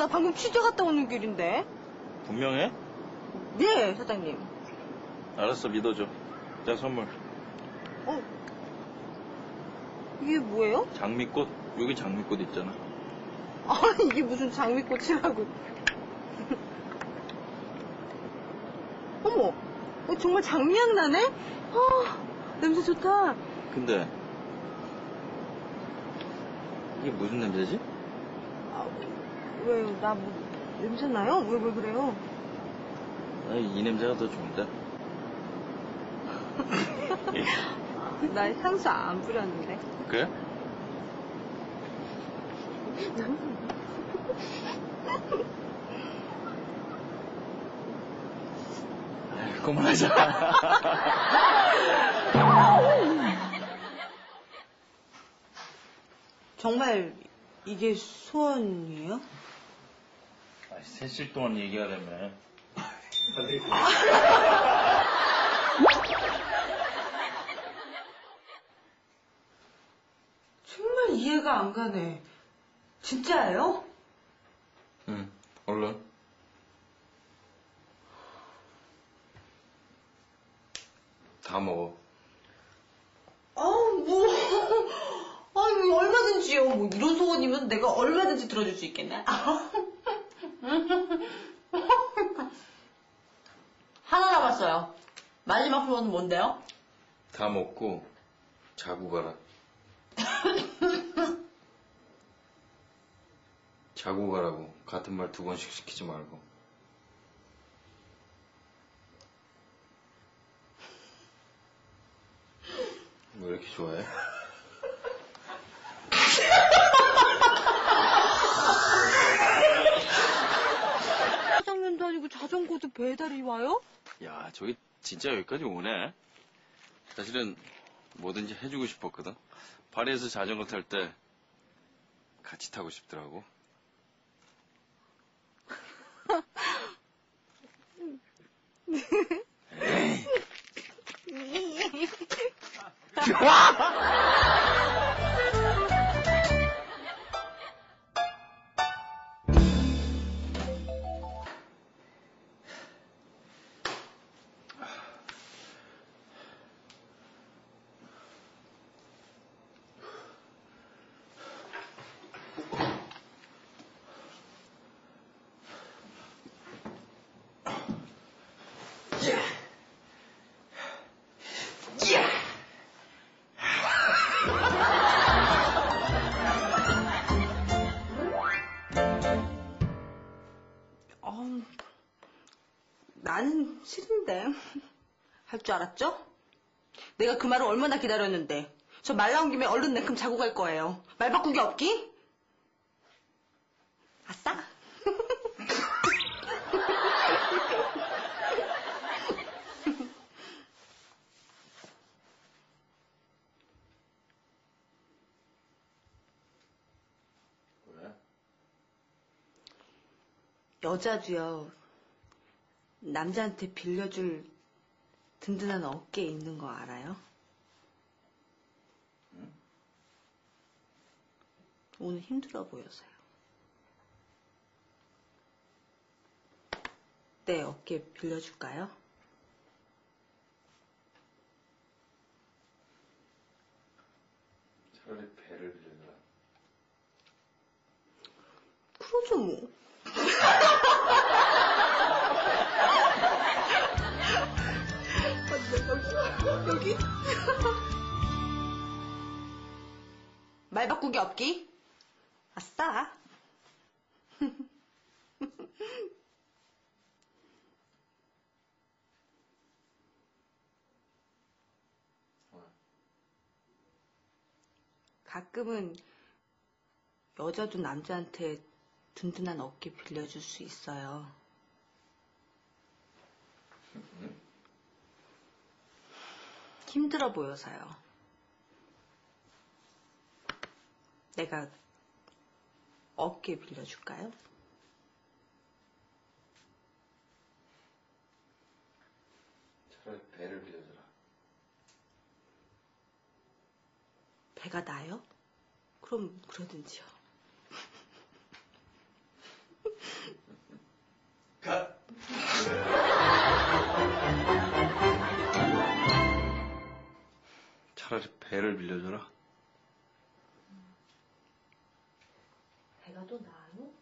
나 방금 취재 갔다 오는 길인데. 분명해? 네, 사장님. 알았어, 믿어줘. 자, 선물. 어? 이게 뭐예요? 장미꽃? 여기 장미꽃 있잖아. 아, 이게 무슨 장미꽃이라고. 어머, 어, 정말 장미향 나네? 아, 냄새 좋다. 근데, 이게 무슨 냄새지? 아, 왜요? 나 뭐, 냄새 나요? 왜, 왜 그래요? 나이 냄새가 더 좋은데. 나 향수 안 뿌렸는데. 그래? 아이, 그만하자. 정말 이게 소원이에요? 아이, 셋일 동안 얘기하려면. 정말 이해가 안 가네. 진짜예요? 응, 얼른. 다 먹어. 아, 뭐. 아니, 얼마든지요. 뭐, 이런 소원이면 내가 얼마든지 들어줄 수 있겠네. 하나 남았어요. 마지막 소원은 뭔데요? 다 먹고 자고 가라. 자고 가라고. 같은 말 두 번씩 시키지 말고. 왜 이렇게 좋아해? 짜장면도 아니고 자전거도 배달이 와요? 야, 저기 진짜 여기까지 오네. 사실은 뭐든지 해주고 싶었거든. 파리에서 자전거 탈 때 같이 타고 싶더라고. 에이. 나는 싫은데. 할 줄 알았죠? 내가 그 말을 얼마나 기다렸는데. 저 말 나온 김에 얼른 냉큼 자고 갈 거예요. 말 바꾸기 없기? 아싸! 왜? 여자도요, 남자한테 빌려줄 든든한 어깨 있는 거 알아요? 오늘 힘들어 보여서요. 내 어깨 빌려줄까요? 차라리 배를 빌려줘라. 그러죠 뭐. 여기? 말 바꾸기 없기? 아싸. 가끔은 여자도 남자한테 든든한 어깨 빌려줄 수 있어요. 힘들어 보여서요. 내가 어깨 빌려줄까요? 차라리 배를 빌려줘라. 배가 나요? 그럼 그러든지요. 차라리 배를 빌려줘라. 배가 또 나요?